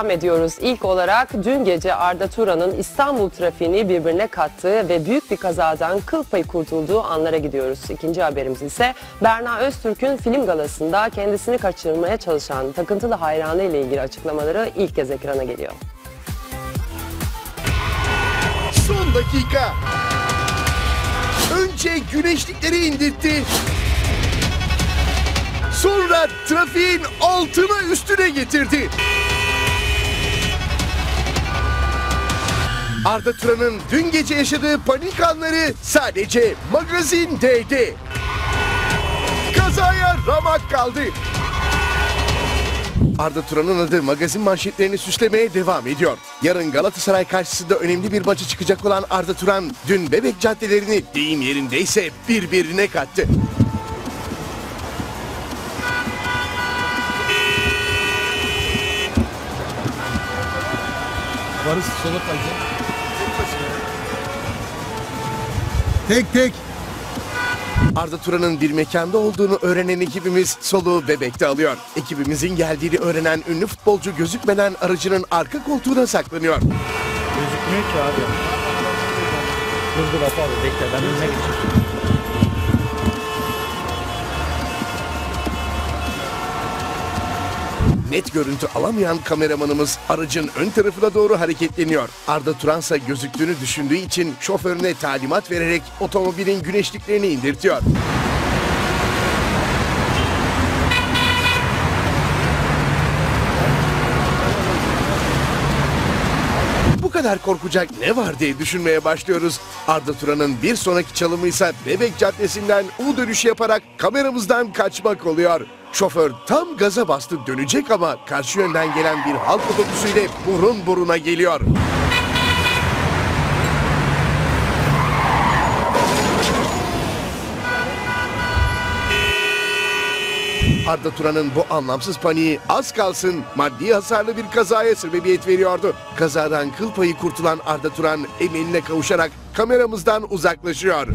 Devam ediyoruz. İlk olarak dün gece Arda Turan'ın İstanbul trafiğini birbirine kattığı ve büyük bir kazadan kıl payı kurtulduğu anlara gidiyoruz. İkinci haberimiz ise Berna Öztürk'ün film galasında kendisini kaçırmaya çalışan takıntılı hayranı ile ilgili açıklamaları ilk kez ekrana geliyor. Son dakika. Önce güneşlikleri indirtti. Sonra trafiğin altına üstüne getirdi. Arda Turan'ın dün gece yaşadığı panik anları sadece Magazin D'de. Kazaya ramak kaldı. Arda Turan'ın adı magazin manşetlerini süslemeye devam ediyor. Yarın Galatasaray karşısında önemli bir maçı çıkacak olan Arda Turan dün Bebek caddelerini deyim yerindeyse birbirine kattı. Barış sola kayacak. Tek tek. Arda Turan'ın bir mekanda olduğunu öğrenen ekibimiz soluğu Bebek'te alıyor. Ekibimizin geldiğini öğrenen ünlü futbolcu gözükmeden aracının arka koltuğuna saklanıyor. Gözükmüyor ki abi. Dur dur abi bekle ben önüne geçeyim. Net görüntü alamayan kameramanımız aracın ön tarafına doğru hareketleniyor. Arda Turansa gözüktüğünü düşündüğü için şoförüne talimat vererek otomobilin güneşliklerini indirtiyor. Kadar korkacak ne var diye düşünmeye başlıyoruz. Arda Turan'ın bir sonraki çalımı ise Bebek Caddesi'nden U dönüşü yaparak kameramızdan kaçmak oluyor. Şoför tam gaza bastı dönecek ama karşı yönden gelen bir halk otobüsüyle burun buruna geliyor. Arda Turan'ın bu anlamsız paniği az kalsın maddi hasarlı bir kazaya sebebiyet veriyordu. Kazadan kıl payı kurtulan Arda Turan emeline kavuşarak kameramızdan uzaklaşıyor.